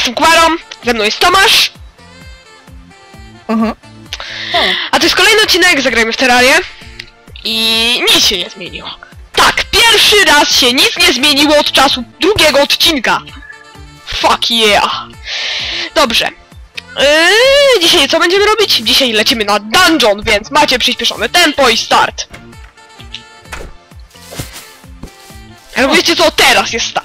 jestem Kwarą, ze mną jest Tomasz, Mhm. a to jest kolejny odcinek, zagrajmy w Terrarię. I nic się nie zmieniło. Tak, pierwszy raz się nic nie zmieniło od czasu drugiego odcinka. Fuck yeah. Dobrze. Yy, dzisiaj co będziemy robić? Dzisiaj lecimy na dungeon, więc macie przyspieszone tempo i start. Ale wiecie co, teraz jest start.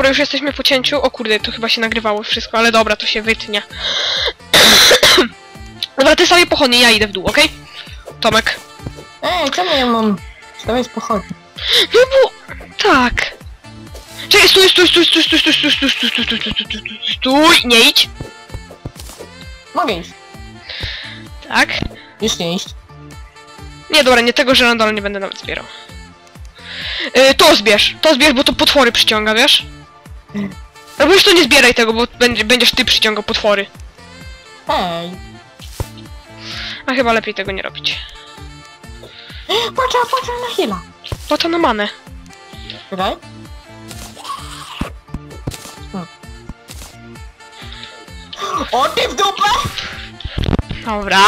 Dobra, już jesteśmy po cięciu. O kurde, to chyba się nagrywało wszystko, ale dobra, to się wytnie. dobra, ty sobie pochodnie, ja idę w dół, okej? Tomek. Ej, czemu ja mam stawiać pochodnie? No bo... tak. Czekaj, stój, stój, stój, stój, stój, stój, stój, stój, stój, stój, stój, stój, stój, stój, stój, nie idź. Mogę iść. Tak. Już nie iść. Nie, dobra, nie tego żerandola nie będę nawet zbierał. Yy, to zbierz, to zbierz, bo to potwory przyciąga, wiesz? Albo już to nie zbieraj tego, bo będzie, będziesz ty przyciągał potwory. Hej. A chyba lepiej tego nie robić. Patrz, patrz na chwilę. Po to na manę. Czekaj. Hmm. O ty w dupę! Dobra.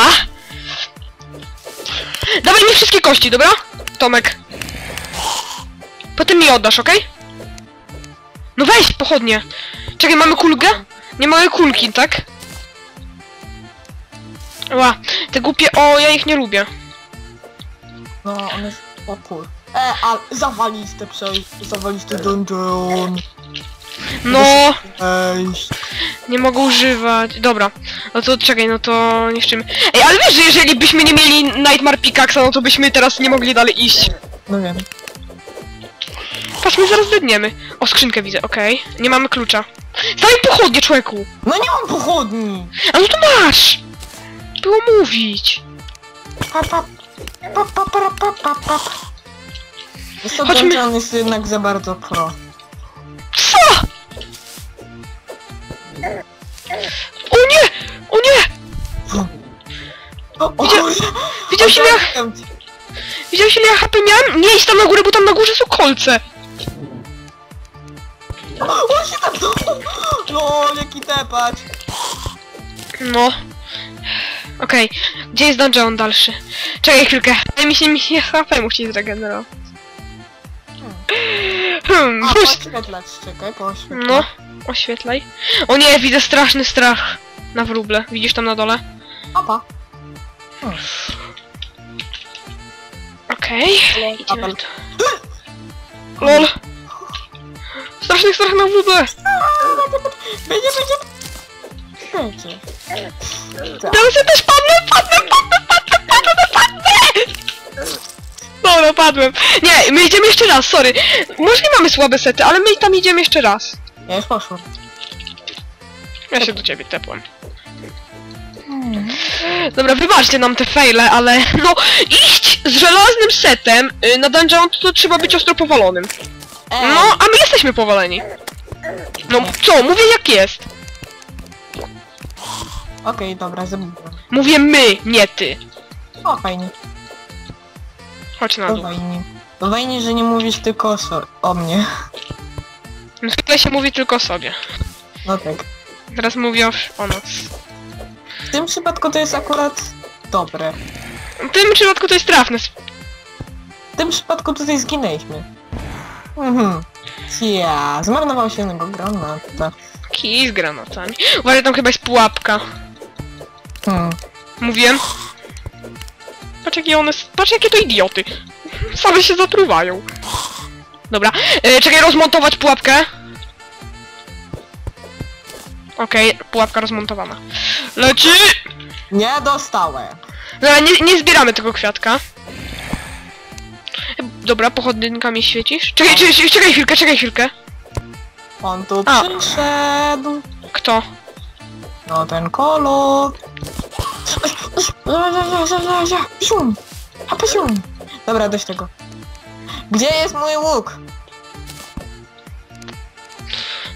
Dawaj mi wszystkie kości, dobra? Tomek. Potem mi oddasz, okej? No weź pochodnie. Czekaj, mamy kulkę? Nie mamy kulki, tak? Ła, te głupie... O, ja ich nie lubię. No, on jest... O kur... E, ale zawaliste przejść, zawaliste dungeon. No, Ejść. nie mogę używać. Dobra, no to czekaj, no to niszczymy. Ej, ale wiesz, że jeżeli byśmy nie mieli Nightmare Pickaxe, no to byśmy teraz nie mogli dalej iść. No wiem. Patrz, my zaraz dedniemy. O, skrzynkę widzę, okej. Nie mamy klucza. Daj pochodnie, człowieku! No nie mam pochodni! A no to masz! Było mówić. Pa, pa, pa, pa, pa, pa, Chodźmy. jest jednak za bardzo pro. Co? O nie! O nie! O, o Widzia- kurczę! Widziałeś ile widziałeś ja HP miałem? Nie idź tam na górę, bo tam na górze są kolce. O, się tam... Lol, jaki tepać! No. Okej, gdzie jest dungeon dalszy? Czekaj chwilkę, daj mi się mi się HP musi zregenerować. Hmm, A, puść. poświetlać, czekaj, poświetlać. No, oświetlaj. O nie, widzę straszny strach na wróble. Widzisz tam na dole? Opa. Okej, idziemy Apel. tu. LOL. Straszny strach na wróble. Będzie, będzie... Będzie. Teraz ja też padnę, padnę, padnę, padnę, padnę, padnę! Dobra, padłem. Nie, my idziemy jeszcze raz, sorry. Może nie mamy słabe sety, ale my tam idziemy jeszcze raz. Ja już poszłem. Ja się do ciebie tepłem. Dobra, wybaczcie nam te fejle, ale no iść z żelaznym setem y, na dungeon to trzeba być ostro powalonym. No, a my jesteśmy powaleni. No co, mówię jak jest. Okej, dobra, zrobiłem. Mówię my, nie ty. O, fajnie. Chodź na To dół. fajnie. To fajnie, że nie mówisz tylko o, so o mnie. Zwykle się mówi tylko o sobie. No tak. Teraz mówię o, o nas. W tym przypadku to jest akurat dobre. W tym przypadku to jest trafne. W tym przypadku tutaj zginęliśmy. Mhm. Ja, zmarnował się jednego granata. Kij z granatami. Uważaj, tam chyba jest pułapka. Hmm. Mówiłem. Patrz jakie one... s- Patrz jakie to idioty. Same się zatruwają. Dobra, e, czekaj, rozmontować pułapkę. Okej, pułapka rozmontowana. Leci! Nie dostałem. Dobra, nie, nie zbieramy tego kwiatka. Dobra, pochodnynkami świecisz. Czekaj, czekaj, czekaj chwilkę, czekaj chwilkę. On tu A. przyszedł. Kto? No ten kolor. Sium. Hapa sium. Dobra, dość tego. Gdzie jest mój łuk?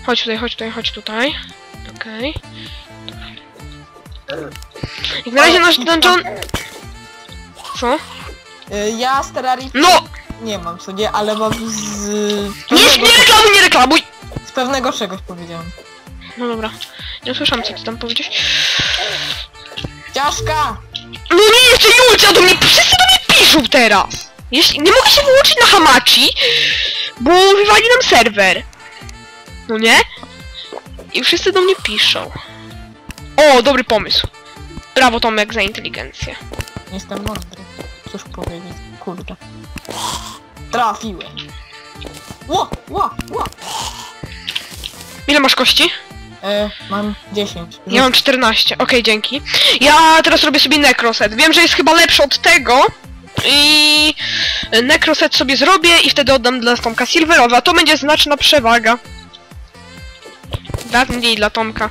Chodź tutaj, chodź tutaj, chodź tutaj. Okej. Jak na razie nasz dungeon... Co? Y, Ja z Terrarii No! Nie mam sobie, ale mam z... Nie, nie reklamuj, nie reklamuj! Z pewnego czegoś powiedziałem. No dobra. Nie usłyszałam co ty tam powiedziałeś. Ciaszka! No nie, jeszcze Julcia do mnie... Wszyscy do mnie piszą teraz! Jeśli, nie mogę się wyłączyć na Hamachi, bo wywali nam serwer. No nie? I wszyscy do mnie piszą. O, dobry pomysł. Brawo Tomek za inteligencję. Jestem mądry. Cóż powiedzieć? Kurde. Trafiłem. Ło, ło, ło. Ile masz kości? E, mam 10. Ja mam 14, okej, dzięki. Ja teraz robię sobie necroset. Wiem, że jest chyba lepszy od tego. I necroset sobie zrobię i wtedy oddam dla Tomka Silverowa. To będzie znaczna przewaga. Dla mnie i dla Tomka.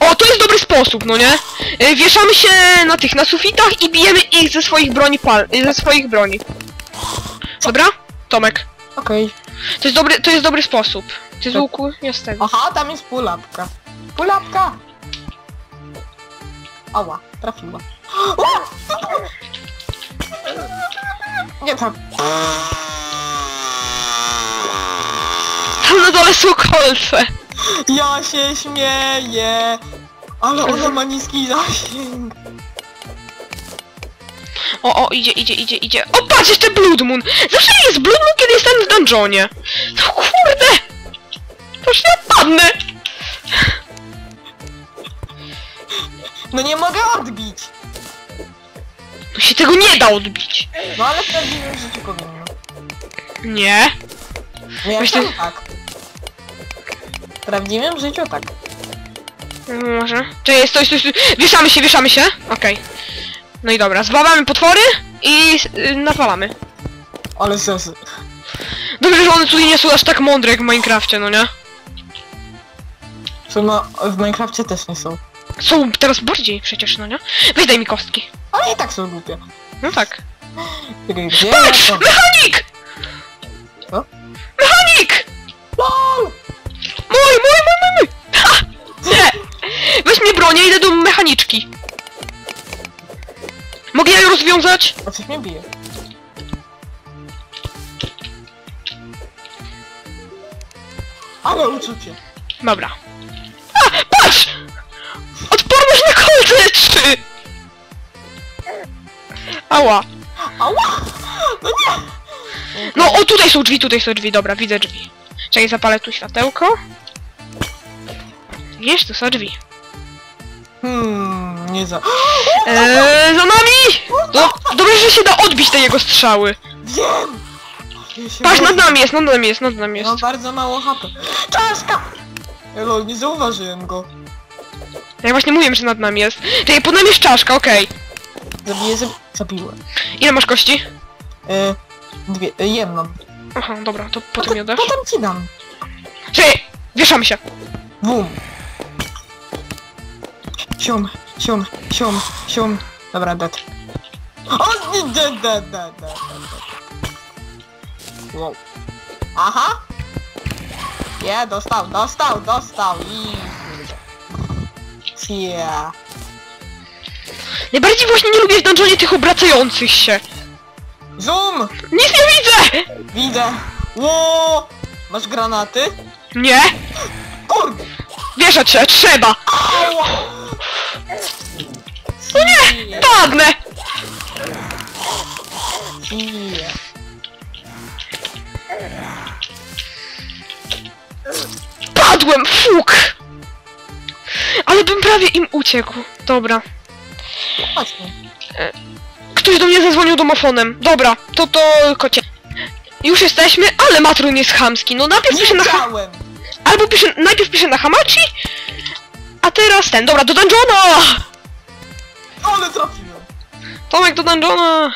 O, to jest dobry sposób, no nie? Y, Wieszamy się na tych, na sufitach i bijemy ich ze swoich broni pal... ze swoich broni. Dobra? Tomek. Okej. To jest dobry, to jest dobry sposób. Ty z łuku? Z tego. Aha, tam jest pulapka. Pulapka! Ała, trafiła. O! Nie tak. Tam na dole są kolce. Ja się śmieję. Ale ona ma niski zasięg. O, o, idzie, idzie, idzie, idzie. O, patrz, jeszcze Blood Moon. Zawsze jest Blood Moon, kiedy jestem w dungeonie. No kurde. Toż ja padnę. No nie mogę odbić. Tu się tego nie da odbić. No ale w prawdziwym życiu powinno. Nie. No ja tam tak. W prawdziwym życiu tak. Może. Czekaj, stój, stój, stój. Wieszamy się, wieszamy się. Okej. No i dobra, zbawamy potwory i y, napalamy. Ale sens. Dobrze, że one tutaj nie są aż tak mądre jak w Minecrafcie, no nie? Co no, w Minecrafcie też nie są. Są teraz bardziej przecież, no nie? Weź daj mi kostki. Ale i tak są głupie. No tak. Czekaj, Gdzie Patrz! to? Mechanik! Co? Mechanik! LOL! Mój, mój, mój, mój, mój! Nie! Weź mnie bronię, idę do mechaniczki. Mogę ja ją rozwiązać? A coś mnie bije. Ale uczucie. Dobra. A, patrz! Odporność na 3! Ała. Ała! No nie! No, o tutaj są drzwi, tutaj są drzwi, dobra, widzę drzwi. Czekaj, zapalę tu światełko. Wiesz, tu są drzwi. Hmm, nie za... Eee, za nami! No, dobrze, że się da odbić te jego strzały. Wiem! Ja się Patrz, nad boję. nami jest, nad nami jest, nad nami jest. Mam bardzo mało HP. Czaszka! Lol, nie zauważyłem go. Ja właśnie mówiłem, że nad nami jest. Czekaj, pod nami jest czaszka, okej. Zabiję, zab... zabiłem. Ile masz kości? E, dwie, e, jedną. Aha, dobra, to potem Potem, mi oddasz. potem ci dam. Czekaj, wieszamy się. Bum. Sium, sium, sium, sium. Dobra, dead. O, dead, dead, dead, dead, dead. Wow. Aha. Nie, dostał, dostał, dostał i... Yeah. Najbardziej właśnie nie lubię w dungeonie tych obracających się. Zoom! Nic nie widzę! Widzę. Ło! Masz granaty? Nie! Kurde! Wieszać się, trzeba! Ała! No nie! Padnę! Padłem, fuk! Ale bym prawie im uciekł. Dobra. Chodźmy. Ktoś do mnie zadzwonił domofonem. Dobra, to to kocie. Już jesteśmy, ale matron jest chamski. No najpierw pisze na! Albo pisze, najpierw pisze na hamachi, a teraz ten. Dobra, do dungeona! Ale trafiłem! Tomek do dungeona!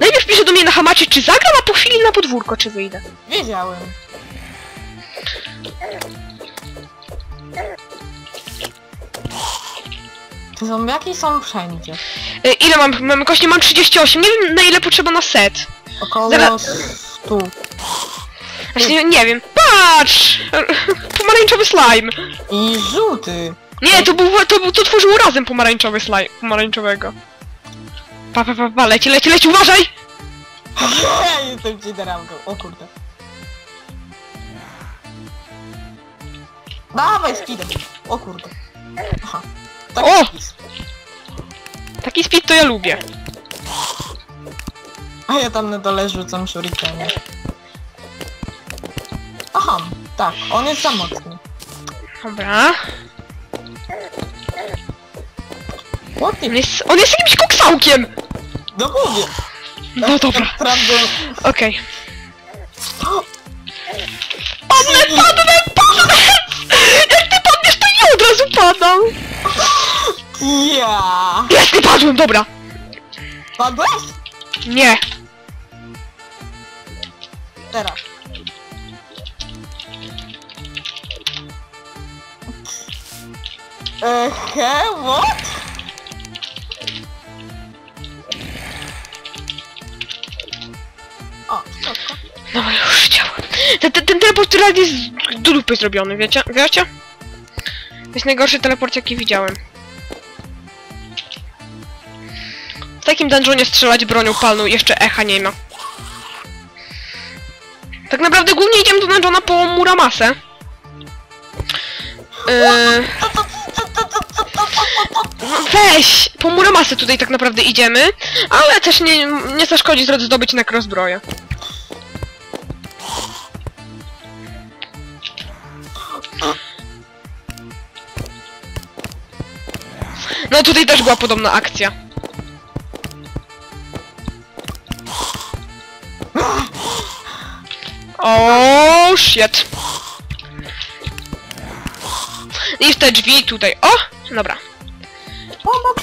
Najpierw pisze do mnie na hamachi, czy zagram, a po chwili na podwórko, czy wyjdę. Wiedziałem. Te zombiaki są wszędzie. Y, ile mam? Mamy kości? Mam 38. Nie wiem na ile potrzeba na set. Około Zaraz- 100. Właśnie nie wiem. Patrz! Pomarańczowy slime. I żółty. Nie, to był, to był, to tworzyło razem pomarańczowy slime, pomarańczowego. Pa, pa, pa, pa, leci, leci, leci, uważaj! Jestem cheateramką. O kurde. Dawaj speedem. O kurde. Aha. Tak O! jest. Taki speed to ja lubię. A ja tam na dole rzucam shurikeny. Aha, tak, on jest za mocny. Dobra. What the... On jest, on jest jakimś koksałkiem! No mówię. No dobra, Naprawdę... okej. Padnę, padnę, padnę! Jak ty padniesz, to ja od razu padam! Ja. Jest, nie padłem, dobra. Padłeś? Nie. Teraz. Ehe, what? O, spoko. No już działa. Ten, ten, ten teleport realnie jest do dupy zrobiony, wiecie? Wiecie? To jest najgorszy teleport jaki widziałem. takim dungeonie strzelać bronią palną jeszcze echa nie ma. Tak naprawdę głównie idziemy do dungeona po Muramasę. Yy, weź! Po Muramasę tutaj tak naprawdę idziemy, ale też nie, nie zaszkodzi zdobyć nekrozbroję. No tutaj też była podobna akcja. O shit. I w te drzwi tutaj. O! Dobra. Wombo,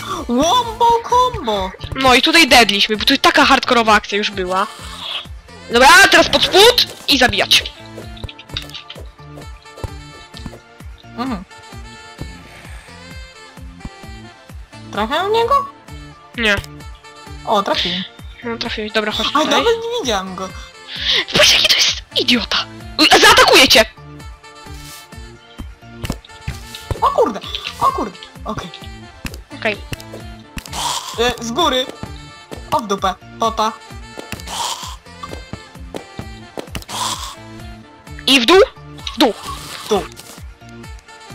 wombo combo! No i tutaj deadliśmy, bo tu taka hardkorowa akcja już była. Dobra, teraz pod spód i zabijać. Mhm. Trafiam w niego? Nie. O, trafiłem. No trafiłeś, dobra, chodź A tutaj. nawet nie widziałem go. Patrz jaki to jest idiota! Uj, Zaatakuje cię! O kurde, o kurde. Okej. Okej. E, Z góry. O w dupę. Popa. I w dół? W dół. Tu.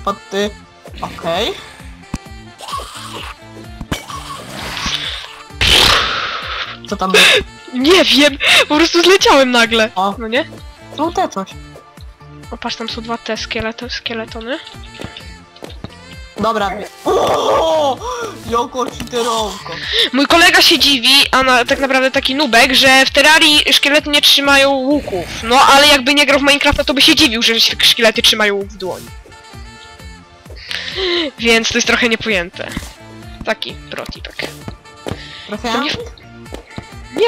Pod ty. Okej. Co tam było? Nie wiem, po prostu zleciałem nagle. O, No nie? żółte coś. O, patrz, tam są dwa te skeleto, skieletony. Dobra. Joko cheaterowko. Mój kolega się dziwi, a na, tak naprawdę taki nubek, że w Terrarii szkielety nie trzymają łuków. No, ale jakby nie grał w Minecrafta, to by się dziwił, że sz- szkielety trzymają łuk w dłoni. Więc to jest trochę niepojęte. Taki protipek. Trafiałem? To nie-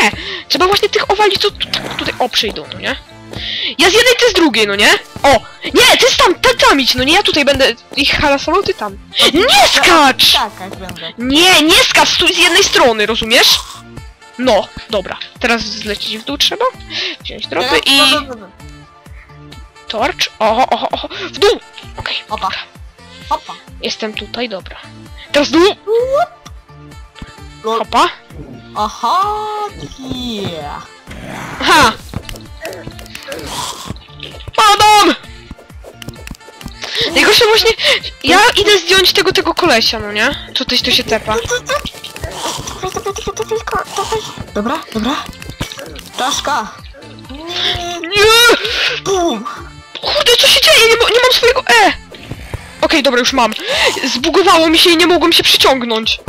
Nie, trzeba właśnie tych owali, co tu, tutaj o przyjdą, no nie? Ja z jednej, ty z drugiej, no nie? O! Nie, ty z tam, ty tam idź, no nie? Ja tutaj będę ich harasował, ty tam. Nie skacz! Tak, jak będę. Nie, nie skacz, stój z jednej strony, rozumiesz? No, dobra. Teraz zlecić w dół trzeba. Wziąć dropy i... Torch. Oho, oho, oho. W dół! Okej, Opa. Opa. jestem tutaj, dobra. Teraz w dół! Hopa. Aha, yeah. Aha! Najgorsze właśnie... Ja idę zdjąć tego, tego kolesia, no nie? Co tyś tu się tepa. Dobra, dobra. Czaszka. Nie. Bum. Kurde, co się dzieje? Nie, ma, nie mam swojego E! Okej, dobra, już mam. Zbugowało mi się i nie mogłem się przyciągnąć.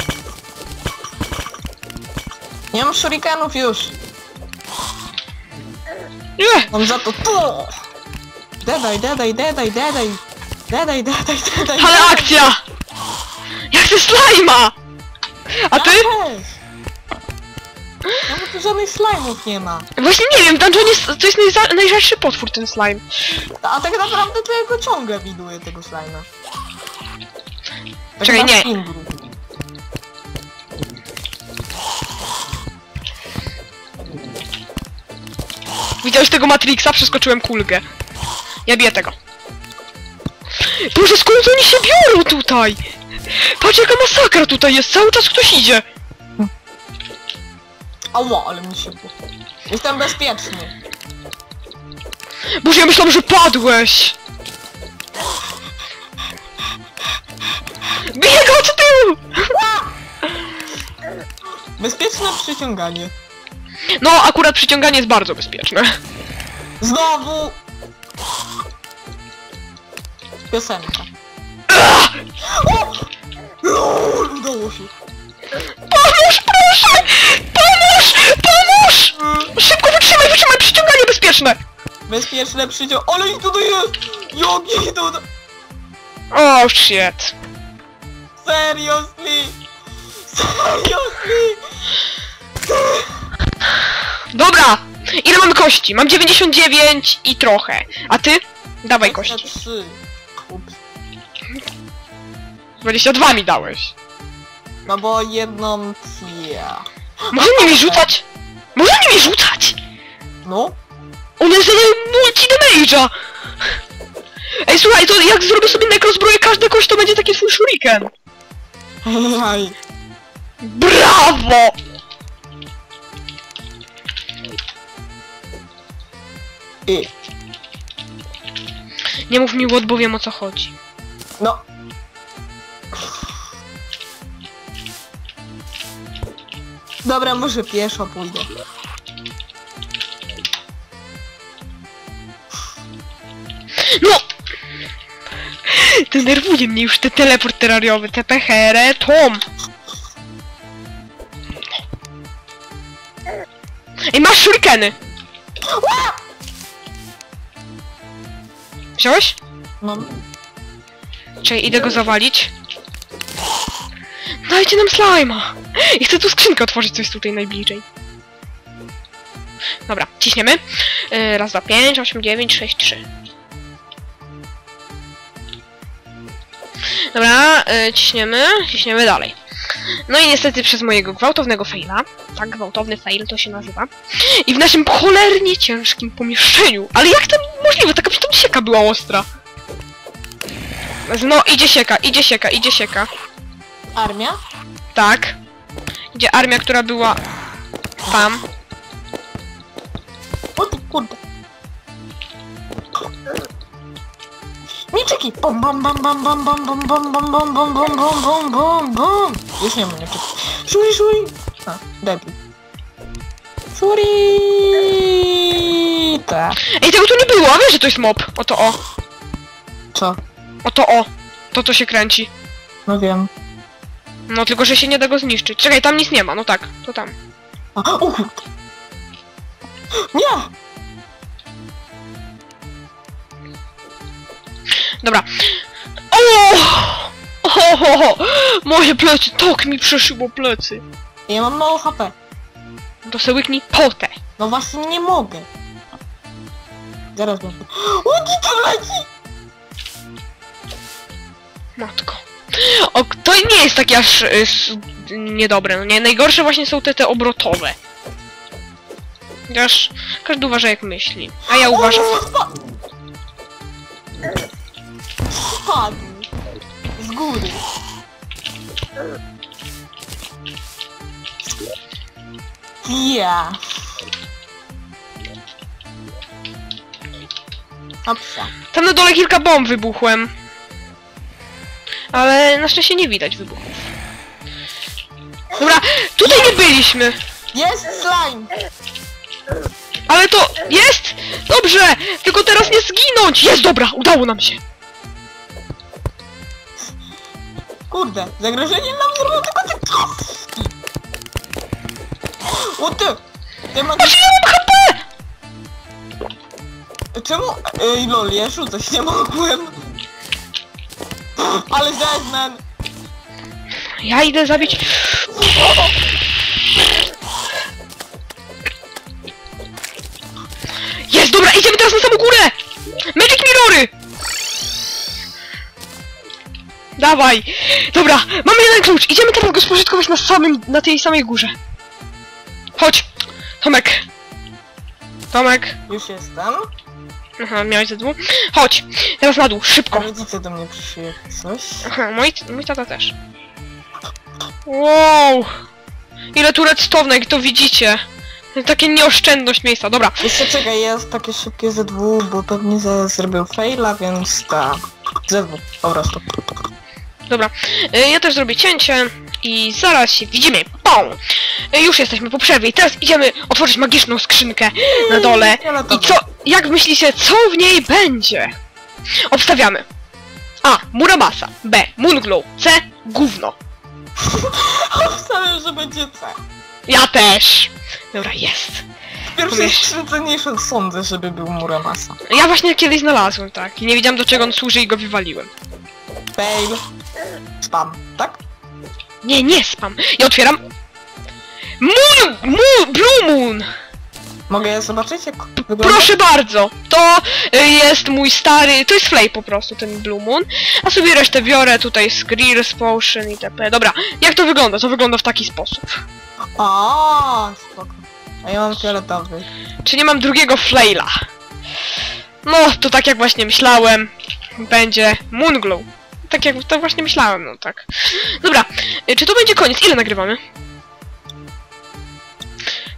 Nie mam shurikenów już. Nie! Mam za to. Dedaj, dedaj, dedaj, dedaj. Dedaj, dedaj, dedaj. Ale akcja! Ja chcę slajma! A ty? No bo tu żadnych slime'ów nie ma. Właśnie nie wiem, w dungeonie jest- to jest najza- najrzadszy potwór ten slime. A tak naprawdę to ja go ciągle widuję, tego slime'a. Tak Czekaj, na nie. Spindru. Widziałeś tego Matrixa? Przeskoczyłem kulkę. Ja biję tego. Boże, skąd oni się biorą tutaj? Patrz jaka masakra tutaj jest, cały czas ktoś idzie. Ała, ale mi się... Jestem bezpieczny. Boże, ja myślałam, że padłeś. Biję go od tyłu! Bezpieczne przyciąganie. No, akurat przyciąganie jest bardzo bezpieczne. Znowu! Piosenka. O! Lol, udało się. Pomóż, proszę! Pomóż! Pomóż! Szybko wytrzymaj, wytrzymaj, przyciąganie bezpieczne! Bezpieczne przyciąg... Ale ich tutaj jest! Jogi tutaj... O, oh, shit. Seriously! Seriously! Dobra! Ile mamy kości? Mam 99 i trochę. A ty? Dawaj kości. 23. Ups. 22 mi dałeś. No bo jedną tia. Może nimi rzucać? Może nimi rzucać? No? One zadają multi damage'a! Ej, słuchaj, to jak zrobię sobie nekrozbroję, każdy kość to będzie taki swój shuriken. Brawo! Nie mów mi łot, bo wiem o co chodzi. No. Dobra, może pieszo pójdę. No! Denerwuje mnie już ten teleport terrariowy, TPHR, Tom! Ej, masz shurikeny! Wziąłeś? No. Czekaj, idę go zawalić. Dajcie nam slajma! I chcę tu skrzynkę otworzyć, co jest tutaj najbliżej. Dobra, ciśniemy. Yy, raz, dwa, pięć, osiem, dziewięć, sześć, trzy. Dobra, yy, ciśniemy, ciśniemy dalej. No i niestety przez mojego gwałtownego faila, tak, gwałtowny fail to się nazywa, i w naszym cholernie ciężkim pomieszczeniu, ale jak to możliwe, taka przecież sieka była ostra. No, idzie sieka, idzie sieka, idzie sieka. Armia? Tak. Idzie armia, która była tam. O ty kurde. Mieczyki! Bum bum bum bum bum bum bum bum bum bum bum bum bum bum bum bum Już nie ma mieczyków. Szuri, szuri! A, debil. Szuri! Tak. Ej, tego tu nie było, wiesz, że to jest mob. Oto o. Co? Oto o. To, co się kręci. No wiem. No, tylko, że się nie da go zniszczyć. Czekaj, tam nic nie ma, no tak, to tam. A, o kurde. Nie! Dobra. O! O, o, o! Moje plecy, tok mi przeszyło plecy. Ja mam mało HP. To se łyknij potę. No właśnie nie mogę. Zaraz będę. O, ty to leci! Matko. O, to nie jest takie aż y, s- niedobre, no nie? Najgorsze właśnie są te, te obrotowe. Chociaż każdy uważa jak myśli. A ja uważam... Spadł. Z góry. Ja. Opsa. Tam na dole kilka bomb wybuchłem. Ale na szczęście nie widać wybuchów. Dobra, tutaj nie byliśmy. Jest slime! Ale to jest! Dobrze! Tylko teraz nie zginąć! Jest, dobra, udało nam się. Kurde, zagrożenie nam zrobił tylko te kostki. O ty! Ja mam... Patrz, ile HP! Czemu? Ej, lol, ja rzucać nie mogłem. Ale Deadman! Ja idę zabić... Jest, dobra, idziemy teraz na samą górę! Magic Mirory! Dawaj! Dobra, mamy jeden klucz. Idziemy teraz go spożytkować na samym, na tej samej górze. Chodź! Tomek. Tomek. Już jestem. Aha, miałeś ze dwóch. Chodź! Teraz na dół, szybko. Rodzice do mnie przyszli coś. Aha, mój, mój tata też. Wow! Ile tu redstone'ek, to widzicie. Takie nieoszczędność miejsca, dobra. Jeszcze czekaj, jest takie szybkie Z2, bo pewnie zaraz zrobił faila, więc tak. Z2, po prostu. Dobra, y, ja też zrobię cięcie i zaraz się widzimy. Pum! Y, Już jesteśmy po przerwie i teraz idziemy otworzyć magiczną skrzynkę na dole. I co, jak myślicie, co w niej będzie? Obstawiamy. A. Muramasa. B. Moonglow. C. Gówno. Obstawiam, że będzie C. Ja też. Dobra, jest. W pierwszej Wiesz. skrzynce nie sądzę, żeby był Muramasa. Ja właśnie kiedyś znalazłem, tak. I nie wiedziałem do czego on służy i go wywaliłem. Fail. Spam, tak? Nie, nie spam. Ja otwieram. Moon! Moon! Blue Moon! Mogę je zobaczyć, jak wygląda? Proszę bardzo! To y, jest mój stary. To jest Flay po prostu, ten Blue Moon. A sobie resztę biorę tutaj z Greer's Potion itp. Dobra, jak to wygląda? To wygląda w taki sposób. A, spoko. A ja mam fioletowy. Czy nie mam drugiego Flayla? No, to tak jak właśnie myślałem. Będzie Moonglow. Tak jak tak właśnie myślałem, no tak. Dobra, y, czy to będzie koniec? Ile nagrywamy?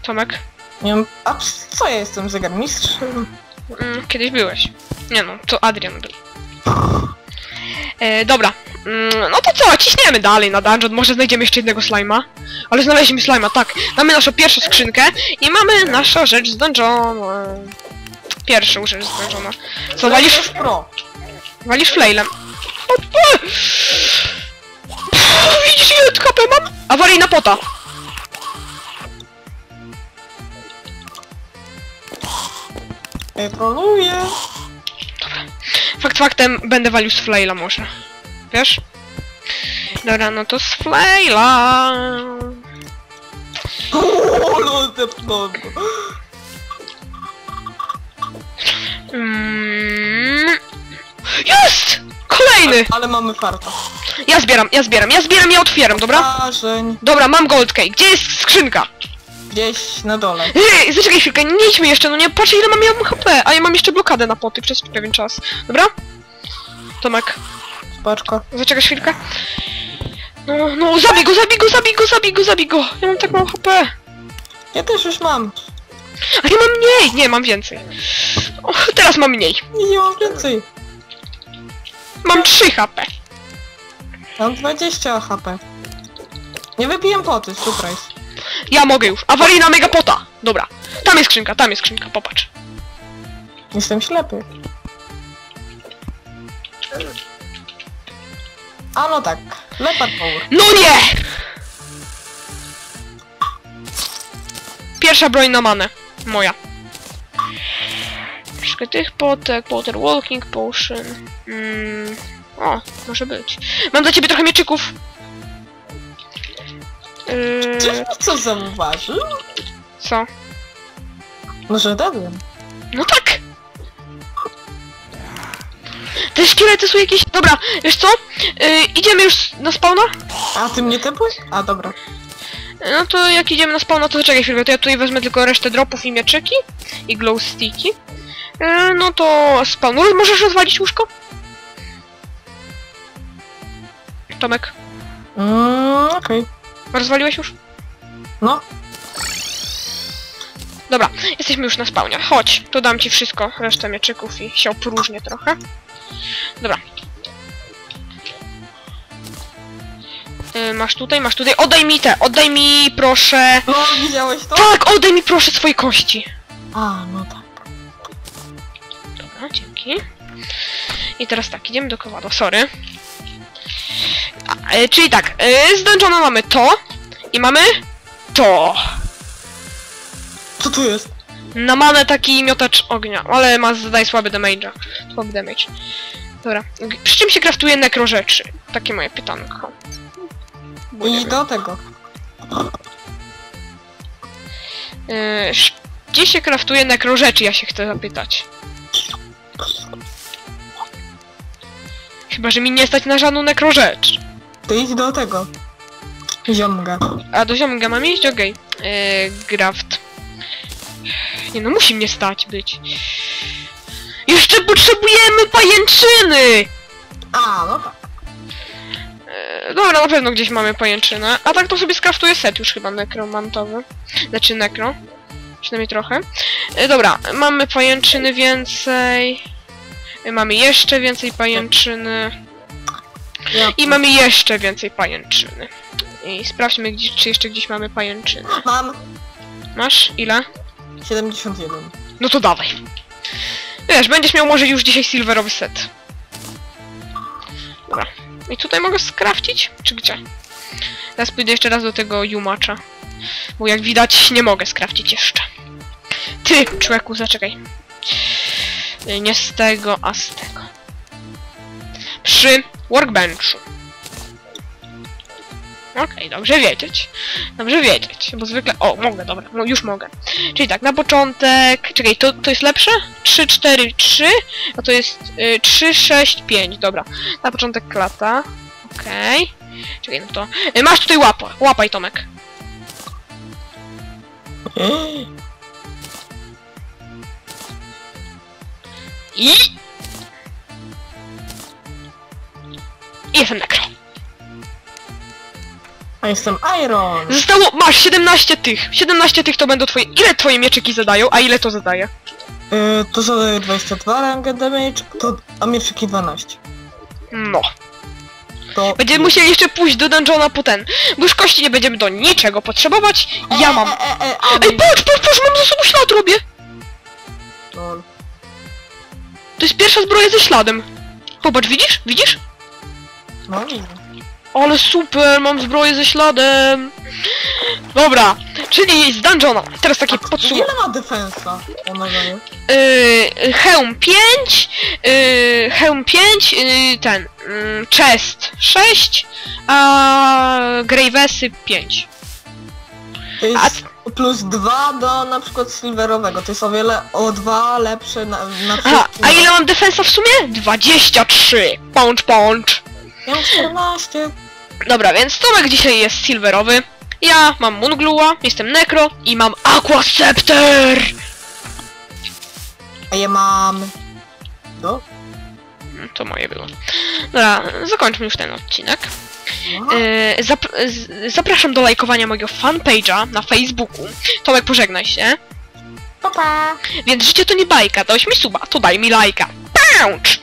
Tomek? Nie wiem, a co ja jestem zegarmistrzem? Mm, kiedyś byłeś. Nie no, to Adrian był. E, dobra. Mm, no to co, ciśniemy dalej na dungeon, może znajdziemy jeszcze jednego slima. Ale znaleźliśmy slima, tak. Mamy naszą pierwszą skrzynkę i mamy naszą rzecz z dungeonu. Pierwszą rzecz z dungeona. Co, walisz, Pro. walisz flailem? Widzisz ile HP mam? Awaryjna pota. Ej, troluję. Fakt faktem będę walił z flaila może. Wiesz? Dobra, no to z flaila. Uuu, zepnąłem. Mm. Jest! Kolejny! Ale mamy farta. Ja zbieram, ja zbieram, ja zbieram, ja otwieram, dobra? Marzeń. Dobra, mam gold cake. Gdzie jest skrzynka? Gdzieś na dole. Ej, zaczekaj chwilkę, nie idźmy jeszcze, no nie, patrz ile mam ja HP, a ja mam jeszcze blokadę na poty przez pewien czas. Dobra? Tomek, Spaczko. zaczekasz chwilkę? No, no, zabij go, zabij go, zabij go, zabij go, zabij go! Ja mam tak mało HP. Ja też już mam. A ja mam mniej! Nie, mam więcej. O, teraz mam mniej. Nie mam więcej. Mam 3 HP. Mam 20 HP. Nie wypiję poty, surprise. Ja mogę już. Awaryjna megapota. Dobra. Tam jest skrzynka, tam jest skrzynka, popatrz. Jestem ślepy. A no tak. Leopard Power. No nie! Pierwsza broń na manę. Moja. Troszkę tych potek, Water Walking Potion. Mm. O, może być. Mam dla ciebie trochę mieczyków. Yy, co zauważył? co? Może dowiem. No tak! Te szkielety są jakieś... Dobra, wiesz co? Yy, idziemy już na spawna? A ty mnie tepłeś? A dobra. No to jak idziemy na spawna, to zaczekaj chwilę, to ja tutaj wezmę tylko resztę dropów i mieczyki. I glow sticky. Yy, no to spawn. Roz- Możesz rozwalić łóżko? Tomek, Mm, okej. rozwaliłeś już? No. Dobra, jesteśmy już na spawnie. Chodź, tu dam ci wszystko, resztę mieczyków i się opróżnię trochę. Dobra. Yy, masz tutaj, masz tutaj. Oddaj mi te, oddaj mi proszę. No, widziałeś to? Tak, oddaj mi proszę swoje kości. A, no dzięki. I teraz tak, idziemy do kowadła, sorry. A, e, czyli tak, e, z dungeona mamy to i mamy to. Co tu jest? Na manę taki miotacz ognia, ale ma zadaje słaby damage. Słaby damage. Dobra. Przy czym się kraftuje nekro rzeczy? Takie moje pytanko. Bo I do tego. Yy, sz- gdzie się kraftuje nekro rzeczy, ja się chcę zapytać. Chyba, że mi nie stać na żadną nekro rzecz. Ty idź do tego. Ziomga. A do ziomka mam iść? Okej. Yy, graft. Nie no, musi mnie stać być. Jeszcze potrzebujemy pajęczyny! A, no tak. E, dobra, na pewno gdzieś mamy pajęczynę. A tak to sobie skraftuję set już chyba nekromantowy. Znaczy nekro. Przynajmniej trochę. E, dobra, mamy pajęczyny więcej. E, mamy jeszcze więcej pajęczyny. I mamy jeszcze więcej pajęczyny. I sprawdźmy, gdzie, czy jeszcze gdzieś mamy pajęczyny. Mam Masz? Ile? 71. No to dawaj. Wiesz, będziesz miał może już dzisiaj silverowy set. Dobra. I tutaj mogę skrafcić? Czy gdzie? Teraz pójdę jeszcze raz do tego Jumacza. Bo jak widać nie mogę skrafcić jeszcze. Ty, człeku, zaczekaj. Y, Nie z tego, a z tego. Przy workbenchu. Okej, dobrze wiedzieć. Dobrze wiedzieć, bo zwykle... O, mogę, dobra, no już mogę. Czyli tak, na początek... Czekaj, to, to jest lepsze? 3, 4, 3, a to jest y, 3, 6, 5, dobra. Na początek klata. Okej. Czekaj, no to... Y, masz tutaj łapa, łapaj Tomek. I... Jestem nekro. A jestem Iron. Zostało, masz 17 tych. 17 tych to będą twoje... Ile twoje mieczyki zadają, a ile to zadaje? Yy, to zadaje 22 range damage, to, a mieczyki 12. No. To... Będziemy musieli jeszcze pójść do dungeona po ten. Bo już kości nie będziemy do niczego potrzebować. Ja mam. E, e, e, Ej, patrz, patrz, patrz, mam za sobą ślad robię! To jest pierwsza zbroja ze śladem. Popatrz, widzisz? Widzisz? No. Ale super, mam zbroję ze śladem. Dobra, czyli z dungeona. Teraz takie podsumowanie. Ile ma defensa? Ona? Yy, hełm 5, yy, hełm 5, yy, ten, yy, chest 6, a gravesy 5. To A jest plus 2 do na przykład silverowego. To jest o wiele o 2 lepsze na, na a ile mam defensa w sumie? 23. Poncz, poncz. Ja mam 14. Dobra, więc Tomek dzisiaj jest silverowy. Ja mam Moonglue'a, jestem Necro i mam Aqua Scepter! A ja mam... Mm, To moje było. Dobra, zakończmy już ten odcinek. No. Yy, zap zapraszam do lajkowania mojego fanpage'a na Facebooku. Tomek, pożegnaj się. Pa, pa. Więc życie to nie bajka, dałeś mi suba, to daj mi lajka. Pęcz!